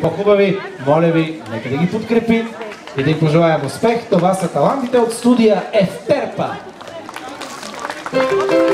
по-хубави, моля ви, нека да ги подкрепим и да им пожелаем успех. Това са талантите от студия Ефтерпа. Thank you.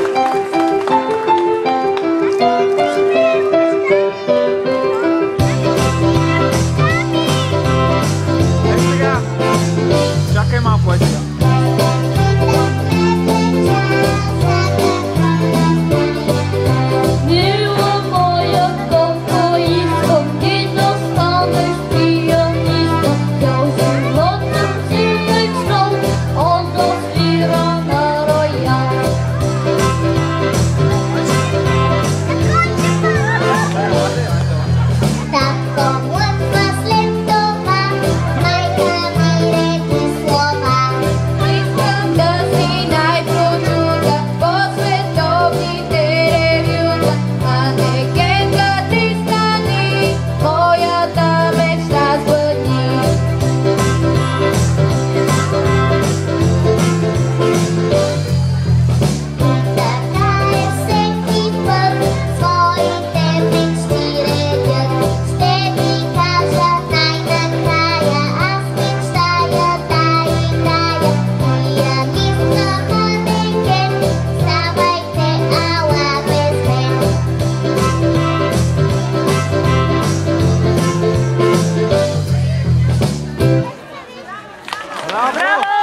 ¡Bravo!